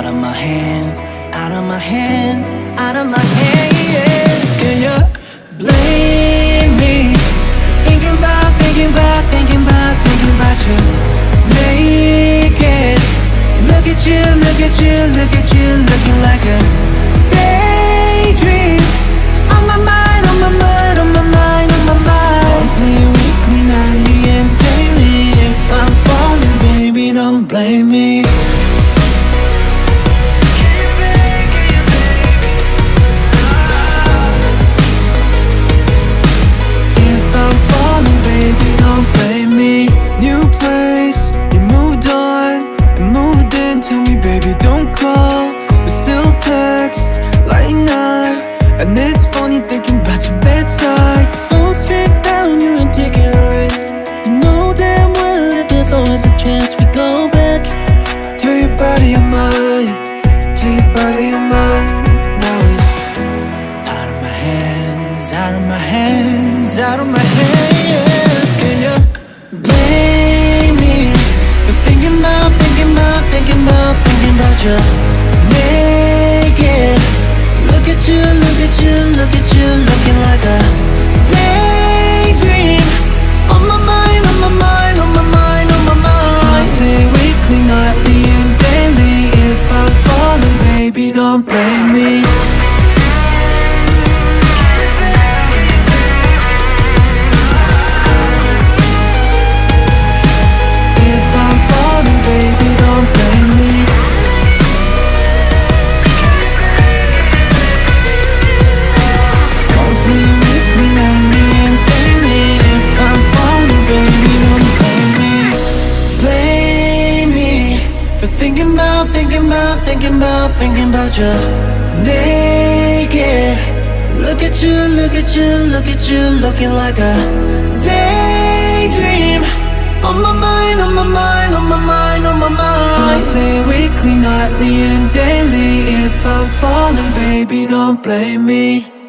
out of my hands Out of my hands Out of my hands don't call But still text, late night. And it's funny thinking about your bedside. Phone straight down, you're a risk You know damn well that there's always a chance we you? Naked. Look at you, look at you, look at you, looking like a daydream. On my mind, on my mind, on my mind, on my mind. Monthly, weekly, nightly, and daily. If I'm falling, baby, don't blame me. Thinking about, thinking about, thinking about, thinking about you. Naked. Look at you, look at you, look at you, looking like a daydream. On my mind, on my mind, on my mind, on my mind. I Monthly, weekly, nightly, and daily. If I'm falling, baby, don't blame me.